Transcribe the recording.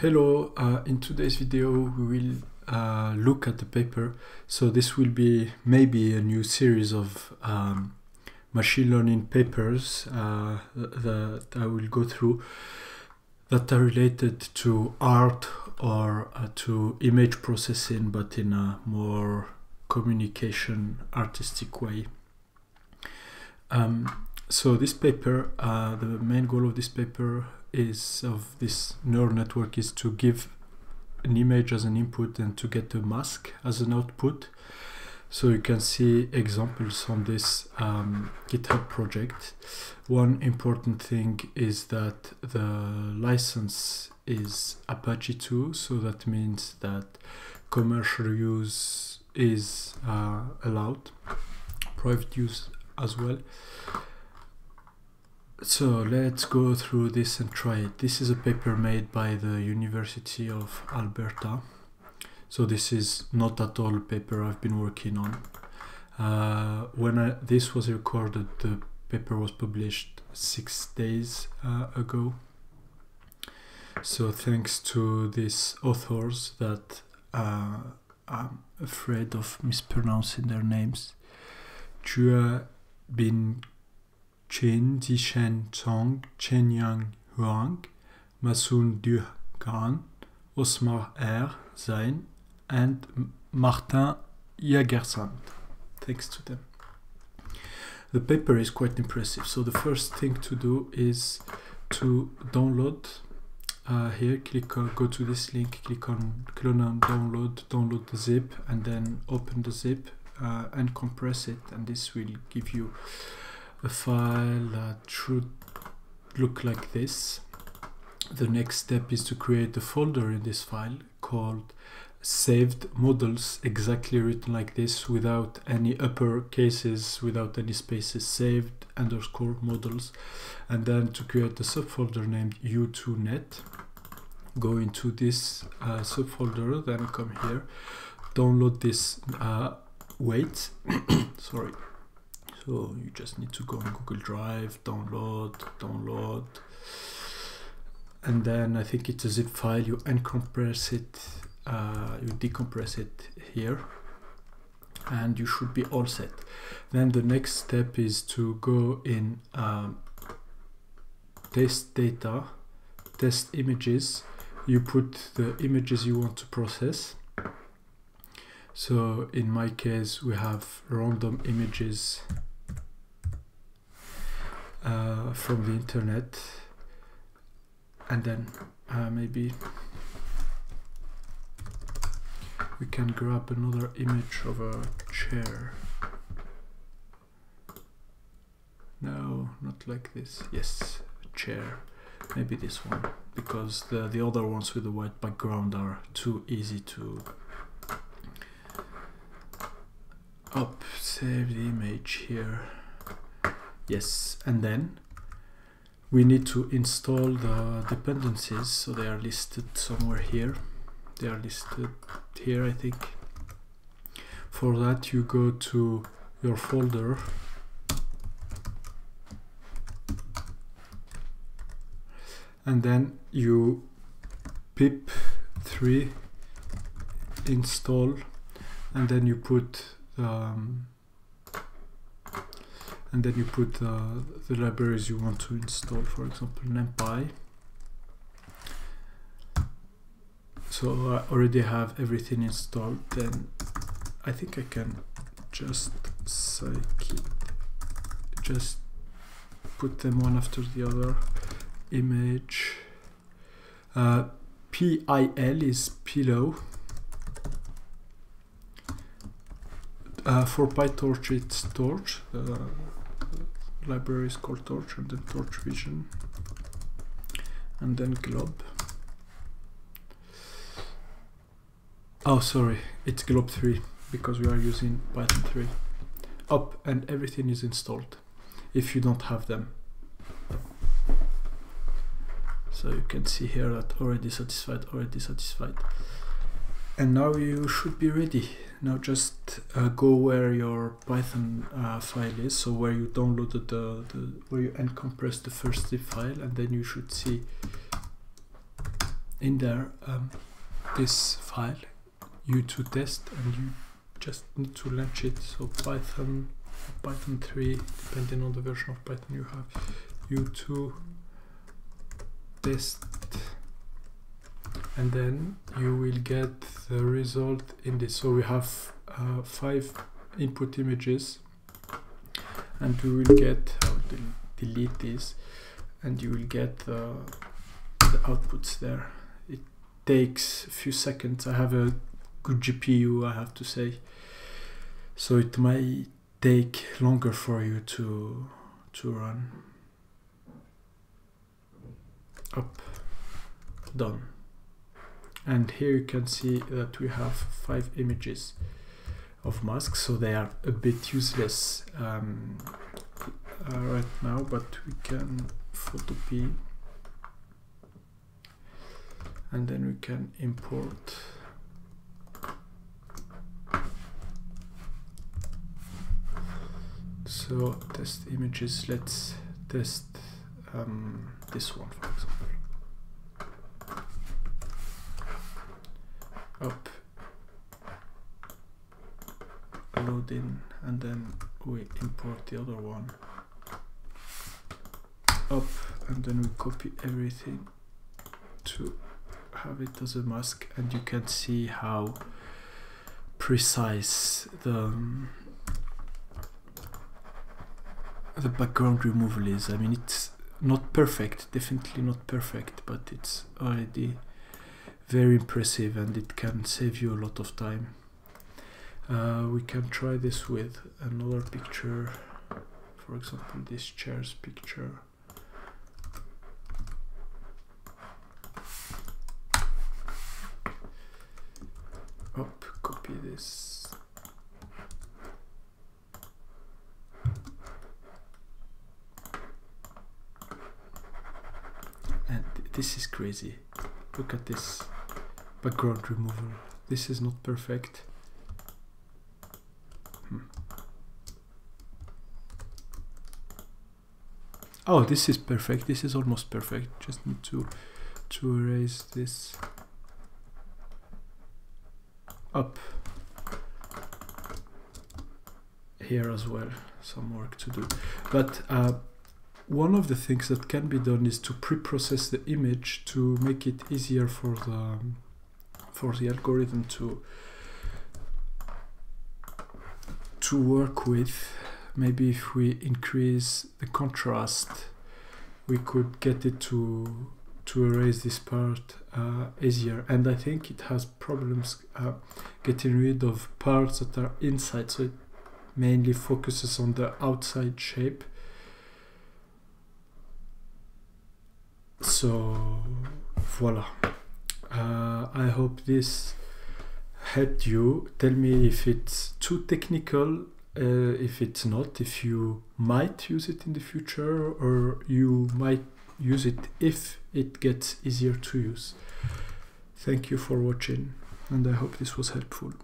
Hello, uh, in today's video we will uh, look at the paper. So this will be maybe a new series of um, machine learning papers uh, that I will go through that are related to art or uh, to image processing but in a more communication artistic way. Um, so this paper, uh, the main goal of this paper is of this neural network is to give an image as an input and to get a mask as an output. So you can see examples on this um, GitHub project. One important thing is that the license is Apache 2, so that means that commercial use is uh, allowed, private use as well. So let's go through this and try it. This is a paper made by the University of Alberta. So this is not at all a paper I've been working on. Uh, when I, this was recorded, the paper was published six days uh, ago. So thanks to these authors that uh, I'm afraid of mispronouncing their names. Chua Bin Chen Zishen Chong, Chen Yang Huang, Masoon Duhan, Osmar R. Zain, and Martin Jagersand. Thanks to them. The paper is quite impressive. So the first thing to do is to download. Uh, here, click on, go to this link, click on clone and download, download the zip, and then open the zip uh, and compress it, and this will give you a file that should look like this. The next step is to create a folder in this file called saved models exactly written like this without any upper cases without any spaces saved underscore models. And then to create a subfolder named u2net go into this uh, subfolder then come here. Download this uh, weight. Sorry so you just need to go on Google Drive, download, download, and then I think it's a zip file. You uncompress it, uh, you decompress it here, and you should be all set. Then the next step is to go in um, test data, test images. You put the images you want to process. So in my case, we have random images uh, from the internet. And then uh, maybe we can grab another image of a chair. No not like this. Yes chair. Maybe this one because the the other ones with the white background are too easy to up save the image here yes and then we need to install the dependencies. So they are listed somewhere here. They are listed here I think. For that you go to your folder. And then you pip3 install and then you put um, and then you put uh, the libraries you want to install for example numpy so I already have everything installed then I think I can just scikit just put them one after the other. Image. Uh, PIL is pillow. Uh, for PyTorch it's torch uh, library is called torch and then torch vision and then glob oh sorry it's glob 3 because we are using python 3 up and everything is installed if you don't have them. So you can see here that already satisfied already satisfied. And now you should be ready now just uh, go where your python uh, file is so where you downloaded the, the where you uncompressed the first zip file and then you should see in there um, this file. U2 test and you just need to launch it. So python python 3 depending on the version of python you have u2 test and then you will get the result in this. So we have uh, five input images and we will get I'll delete this and you will get the, the outputs there. It takes a few seconds. I have a good GPU I have to say. So it might take longer for you to to run. Up. Done and here you can see that we have five images of masks so they are a bit useless um, uh, right now but we can photopea and then we can import. So test images. Let's test um, this one for example up load in and then we import the other one up and then we copy everything to have it as a mask and you can see how precise the um, the background removal is. I mean it's not perfect, definitely not perfect, but it's already very impressive and it can save you a lot of time. Uh, we can try this with another picture, for example this chair's picture. Up, copy this. And this is crazy. Look at this background removal. This is not perfect. Hmm. Oh, this is perfect. This is almost perfect. Just need to to erase this up here as well. Some work to do, but. Uh, one of the things that can be done is to pre-process the image to make it easier for the for the algorithm to to work with. Maybe if we increase the contrast we could get it to to erase this part uh, easier. And I think it has problems uh, getting rid of parts that are inside. So it mainly focuses on the outside shape. So voila uh, I hope this helped you. Tell me if it's too technical uh, if it's not if you might use it in the future or you might use it if it gets easier to use. Thank you for watching and I hope this was helpful